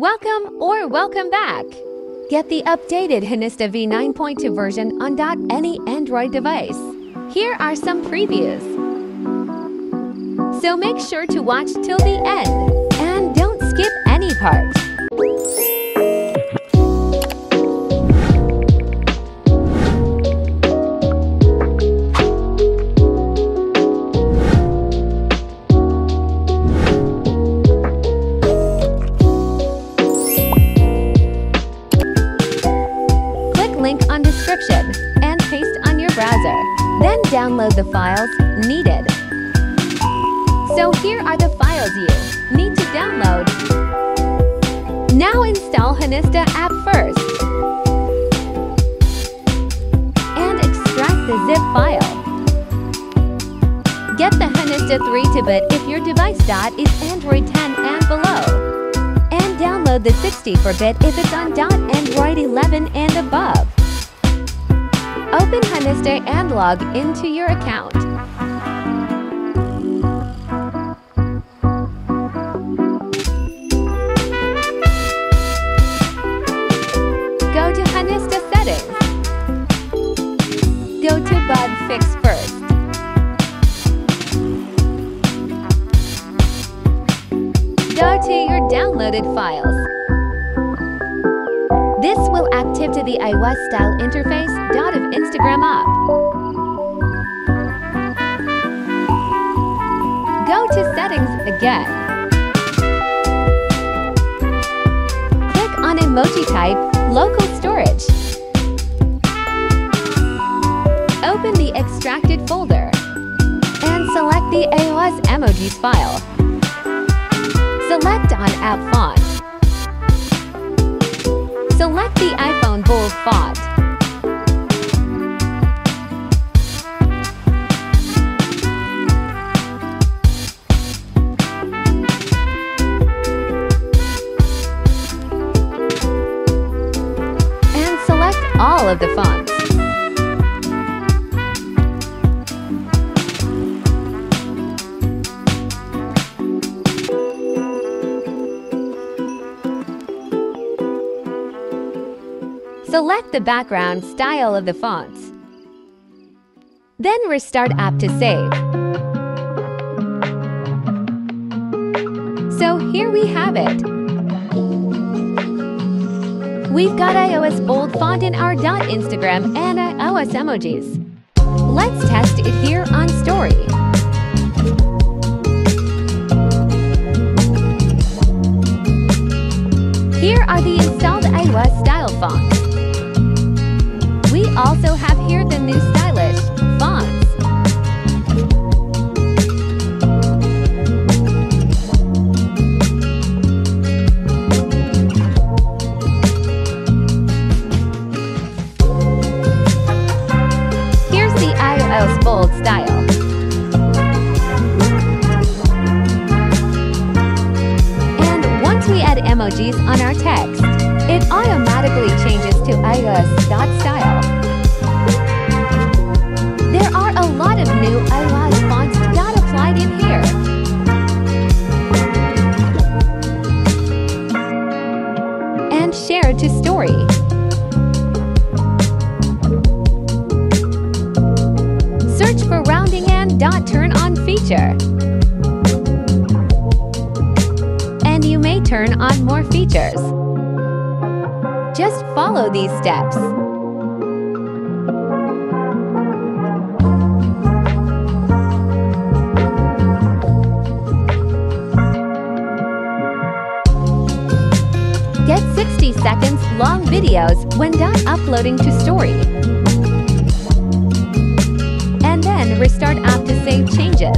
Welcome or welcome back. Get the updated Honista v9.2 version on any Android device. Here are some previews. So make sure to watch till the end and don't skip any part. Download the files needed. So here are the files you need to download. Now install Honista app first. And extract the zip file. Get the Honista 3-to-bit if your device dot is Android 10 and below. And download the 64-bit if it's on dot Android 11 and above. Open Honista and log into your account. Go to Honista settings. Go to bug fix first. Go to your downloaded files. To the iOS style interface dot of Instagram app. Go to settings again. Click on emoji type, local storage. Open the extracted folder and select the iOS emojis file. Select on app font. Select the iPhone bold font. And The background style of the fonts. Then restart app to save. So here we have it. We've got iOS bold font in our dot Instagram and iOS emojis. Let's test it here on Story. Here are the installed iOS style fonts. Also have here the new stylish fonts. Here's the iOS bold style. And once we add emojis on our text, it automatically changes to iOS new iOS fonts dot applied in here. And shared to story. Search for rounding and dot turn on feature. And you may turn on more features. Just follow these steps. Videos when done uploading to Story. And then restart app to save changes.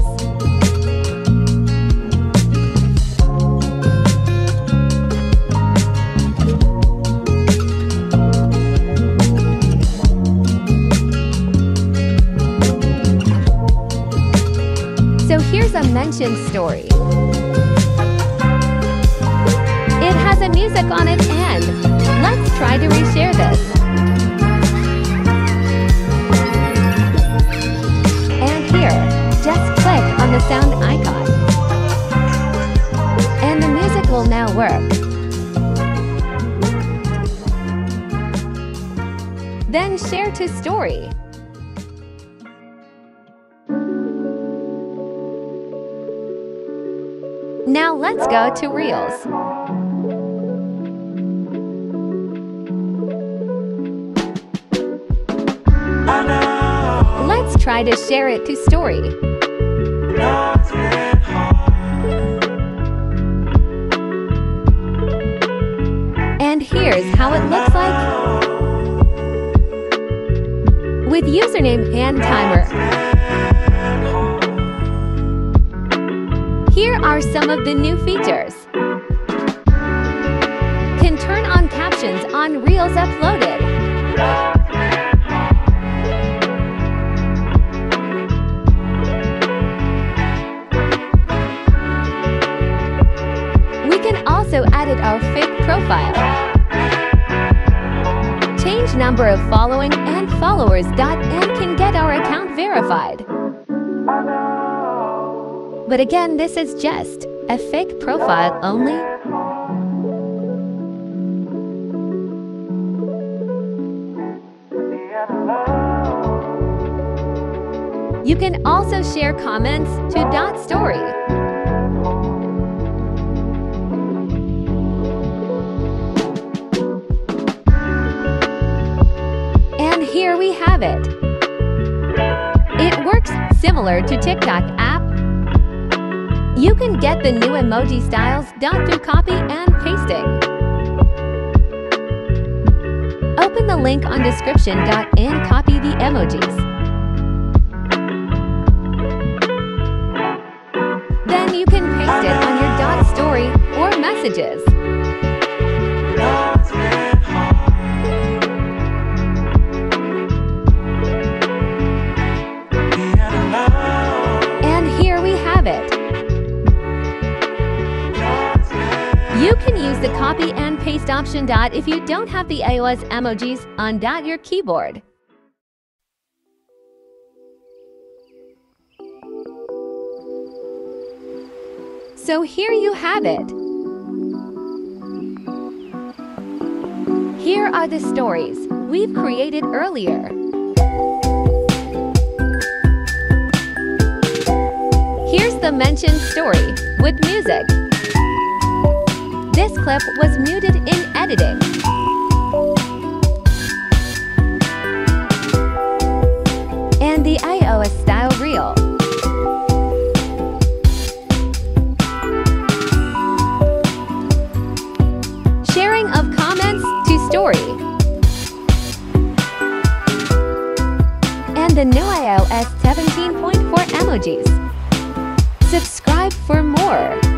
So here's a mentioned story. It has a music on it and Let's try to reshare this. And here, just click on the sound icon. And the music will now work. Then share to story. Now let's go to Reels. Try to share it to story. And here's how it looks like with username and timer. Here are some of the new features. Can turn on captions on Reels uploaded. Edit our fake profile. Change number of following and followers. dot And can get our account verified. But again, this is just a fake profile only. You can also share comments to Dot Story. Have it. It works similar to TikTok app. You can get the new emoji styles done through copy and pasting. Open the link on description and copy the emojis. Then you can paste it on your dot story or messages. Option dot if you don't have the iOS emojis on dot your keyboard. So here you have it. Here are the stories we've created earlier. Here's the mentioned story with music. This clip was muted in editing. And the iOS style reel. Sharing of comments to story. And the new iOS 17.4 emojis. Subscribe for more.